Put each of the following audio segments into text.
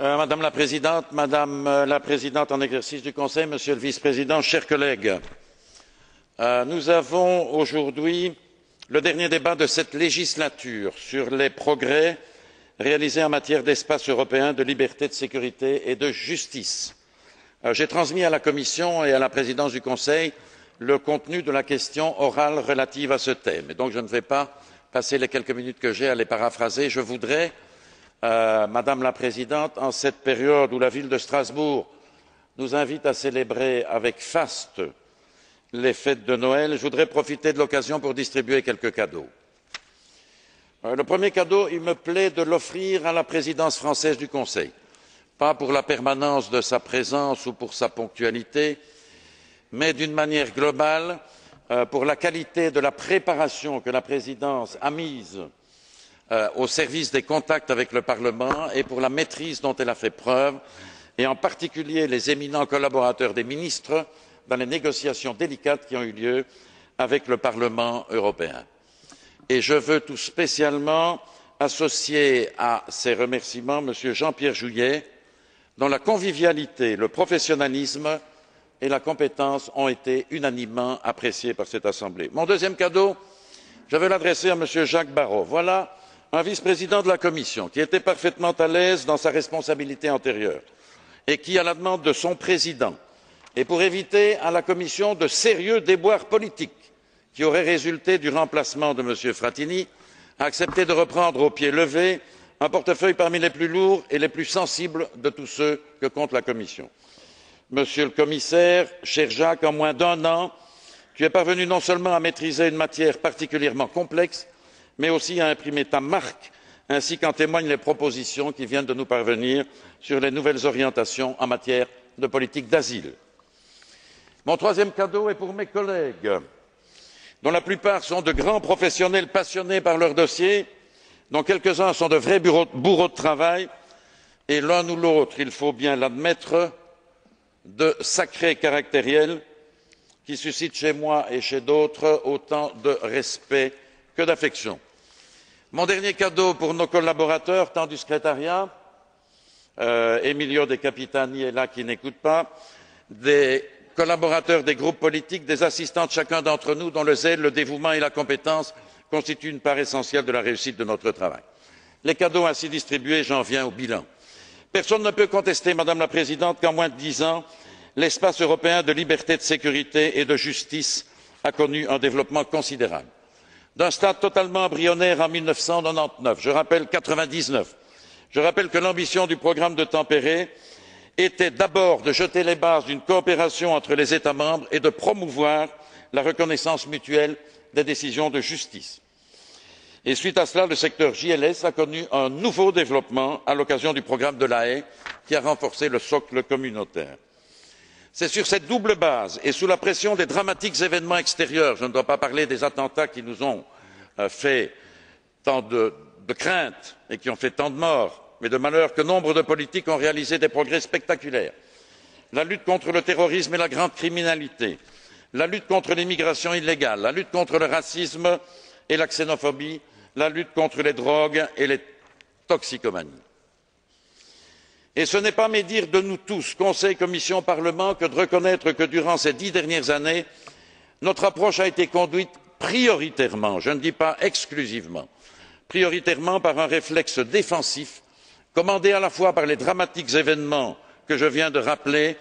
Madame la Présidente, Madame la Présidente en exercice du Conseil, Monsieur le Vice président, chers collègues, nous avons aujourd'hui le dernier débat de cette législature sur les progrès réalisés en matière d'espace européen de liberté, de sécurité et de justice. J'ai transmis à la Commission et à la Présidence du Conseil le contenu de la question orale relative à ce thème, et donc je ne vais pas passer les quelques minutes que j'ai à les paraphraser. Je voudrais, Madame la Présidente, en cette période où la ville de Strasbourg nous invite à célébrer avec faste les fêtes de Noël, je voudrais profiter de l'occasion pour distribuer quelques cadeaux. Le premier cadeau, il me plaît de l'offrir à la présidence française du Conseil, pas pour la permanence de sa présence ou pour sa ponctualité, mais d'une manière globale pour la qualité de la préparation que la présidence a mise au service des contacts avec le Parlement et pour la maîtrise dont elle a fait preuve, et en particulier les éminents collaborateurs des ministres dans les négociations délicates qui ont eu lieu avec le Parlement européen. Je veux tout spécialement associer à ces remerciements M. Jean Pierre Jouyet, dont la convivialité, le professionnalisme et la compétence ont été unanimement appréciés par cette Assemblée. Mon deuxième cadeau, je veux l'adresser à M. Jacques Barrot. Voilà un vice président de la Commission qui était parfaitement à l'aise dans sa responsabilité antérieure et qui, à la demande de son président, et pour éviter à la Commission de sérieux déboires politiques qui auraient résulté du remplacement de M. Frattini, a accepté de reprendre au pied levé un portefeuille parmi les plus lourds et les plus sensibles de tous ceux que compte la Commission. Monsieur le Commissaire, cher Jacques, en moins d'un an, tu es parvenu non seulement à maîtriser une matière particulièrement complexe, mais aussi à imprimer ta marque, ainsi qu'en témoignent les propositions qui viennent de nous parvenir sur les nouvelles orientations en matière de politique d'asile. Mon troisième cadeau est pour mes collègues, dont la plupart sont de grands professionnels passionnés par leur dossier, dont quelques uns sont de vrais bourreaux de travail, et l'un ou l'autre, il faut bien l'admettre, de sacrés caractériels qui suscitent chez moi et chez d'autres autant de respect que d'affection. Mon dernier cadeau pour nos collaborateurs, tant du secrétariat, Emilio De Capitani est là qui n'écoute pas, des collaborateurs des groupes politiques, des assistants de chacun d'entre nous dont le zèle, le dévouement et la compétence constituent une part essentielle de la réussite de notre travail. Les cadeaux ainsi distribués, j'en viens au bilan. Personne ne peut contester, Madame la Présidente, qu'en moins de dix ans, l'espace européen de liberté, de sécurité et de justice a connu un développement considérable. D'un stade totalement embryonnaire en mille neuf cent quatre vingt dix neuf je rappelle que l'ambition du programme de Tampere était d'abord de jeter les bases d'une coopération entre les États membres et de promouvoir la reconnaissance mutuelle des décisions de justice. Et suite à cela, le secteur JLS a connu un nouveau développement à l'occasion du programme de La Haye, qui a renforcé le socle communautaire. C'est sur cette double base et sous la pression des dramatiques événements extérieurs je ne dois pas parler des attentats qui nous ont fait tant de craintes et qui ont fait tant de morts mais de malheur que nombre de politiques ont réalisé des progrès spectaculaires la lutte contre le terrorisme et la grande criminalité la lutte contre l'immigration illégale la lutte contre le racisme et la xénophobie la lutte contre les drogues et les toxicomanies. Et ce n'est pas médire de nous tous, Conseil, Commission, Parlement, que de reconnaître que durant ces dix dernières années, notre approche a été conduite prioritairement, je ne dis pas exclusivement, prioritairement par un réflexe défensif commandé à la fois par les dramatiques événements que je viens de rappeler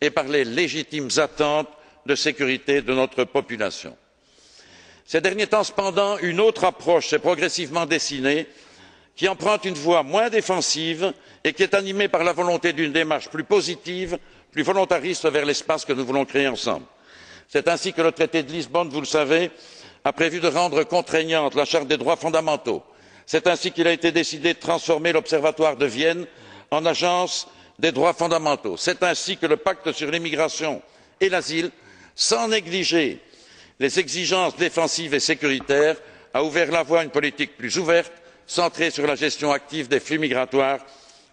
et par les légitimes attentes de sécurité de notre population. Ces derniers temps, cependant, une autre approche s'est progressivement dessinée, qui emprunte une voie moins défensive et qui est animée par la volonté d'une démarche plus positive, plus volontariste vers l'espace que nous voulons créer ensemble. C'est ainsi que le traité de Lisbonne, vous le savez, a prévu de rendre contraignante la charte des droits fondamentaux. C'est ainsi qu'il a été décidé de transformer l'Observatoire de Vienne en agence des droits fondamentaux. C'est ainsi que le pacte sur l'immigration et l'asile, sans négliger les exigences défensives et sécuritaires, a ouvert la voie à une politique plus ouverte, centrée sur la gestion active des flux migratoires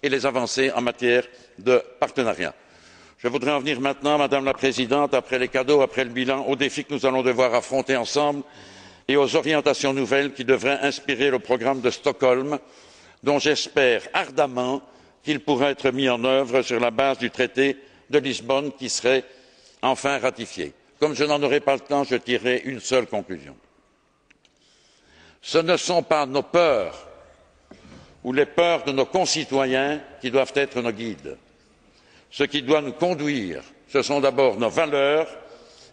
et les avancées en matière de partenariat. Je voudrais en venir maintenant, Madame la Présidente, après les cadeaux, après le bilan, aux défis que nous allons devoir affronter ensemble et aux orientations nouvelles qui devraient inspirer le programme de Stockholm, dont j'espère ardemment qu'il pourra être mis en œuvre sur la base du traité de Lisbonne qui serait enfin ratifié. Comme je n'en aurai pas le temps, je tirerai une seule conclusion. Ce ne sont pas nos peurs ou les peurs de nos concitoyens qui doivent être nos guides. Ce qui doit nous conduire, ce sont d'abord nos valeurs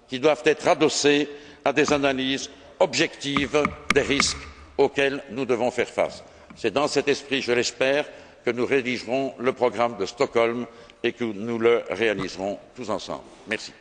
qui doivent être adossées à des analyses objectives des risques auxquels nous devons faire face. C'est dans cet esprit, je l'espère, que nous rédigerons le programme de Stockholm et que nous le réaliserons tous ensemble. Merci.